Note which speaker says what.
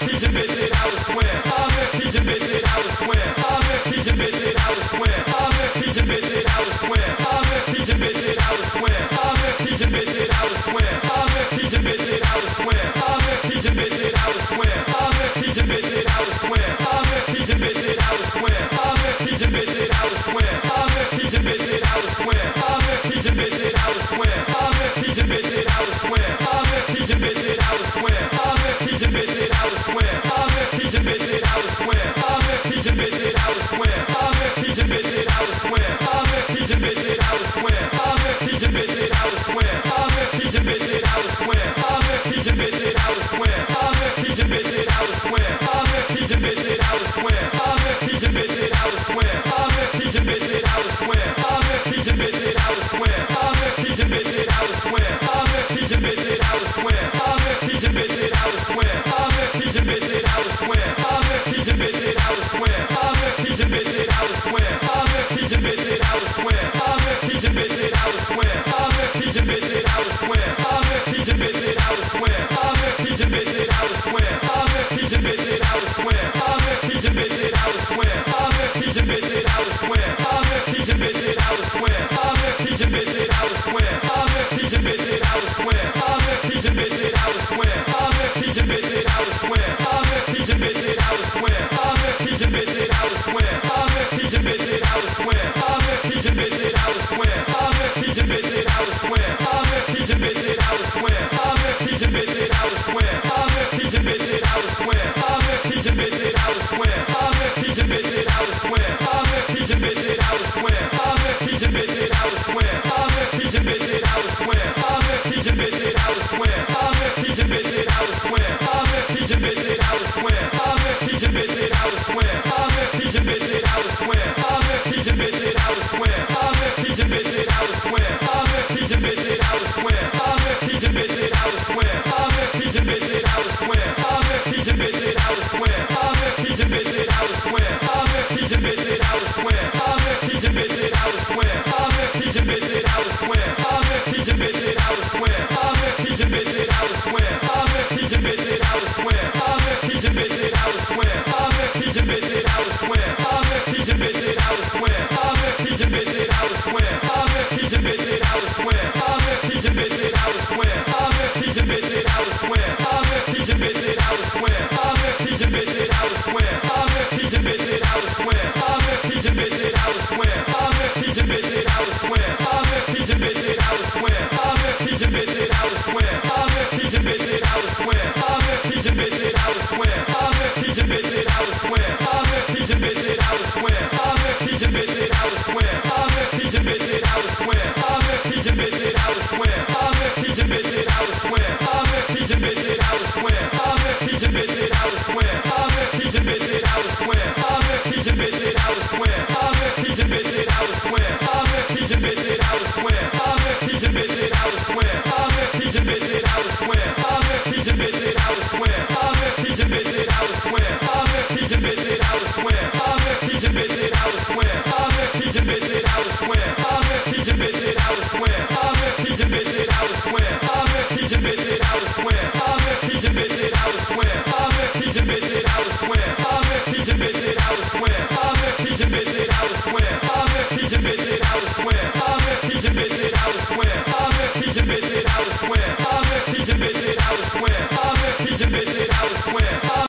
Speaker 1: Teaching bitches how to swim. Teaching bitches how to swim. Teaching bitches how to swim. Teaching bitches how to swim. Teaching bitches how to swim. Teaching bitches how to swim. Teaching bitches how to swim. Teaching bitches how to swim. Teaching bitches how to swim. Teaching bitches how. Teaching bitches how to swim. to swim. Teaching bitches how to swim. Teaching bitches how to swim. Teaching bitches how to swim. Teaching bitches how to swim. Teaching bitches how to swim. Teaching bitches how to swim. Teaching bitches how to swim. Teaching bitches how swim. Teaching bitches how to swim. swim. Teach your bitches how to swim. Teach your bitches how to swim. Teach your bitches how to swim. Teach your bitches how to swim. Teach your bitches how to swim. to swim. Teaching bitches how to swim. Teaching bitches how to swim. Teaching bitches how to swim. Teaching bitches how to swim. Teaching bitches how to swim. Teaching bitches how to swim. Teaching bitches how to swim. Teaching bitches how to swim. Teaching bitches how to swim. Teaching bitches how to swim. Teaching bitches how to swim. Teaching bitches how to swim. Teaching bitches how to swim. Teaching bitches how to swim. Teaching bitches how to swim. Teaching bitches how to swim. Teaching bitches how to swim. Teaching bitches how to swim. Teaching bitches how to swim. Teaching bitches swim. I'm teaching bitches how to swim. I'm teaching bitches how to swim. I'm teaching bitches how to swim. I'm teaching bitches how to swim. I'm teaching bitches how to swim. I'm teaching bitches how to swim. I'm teaching bitches how to swim. I'm teaching bitches how to swim. I'm teaching bitches how to swim. I'm teaching bitches how to swim. I'm teaching bitches how to swim. I'm teaching bitches how to swim. I'm teaching bitches how to swim. I'm teaching teaching bitches how to swim. Teaching bitches how to swim. Teaching bitches how to swim. Teaching bitches how to swim. Teaching bitches how to swim. Teaching bitches how to swim. Teaching bitches how to swim. Teaching bitches how to swim. Teaching bitches how to swim. Teaching bitches how to swim. Teaching bitches how to swim. Teaching bitches how to swim. Teaching bitches how to swim. Teaching bitches bitches how to swim. Teach your bitches how to swim. I'm here teaching bitches how to swim. I'm here teaching bitches how to swim.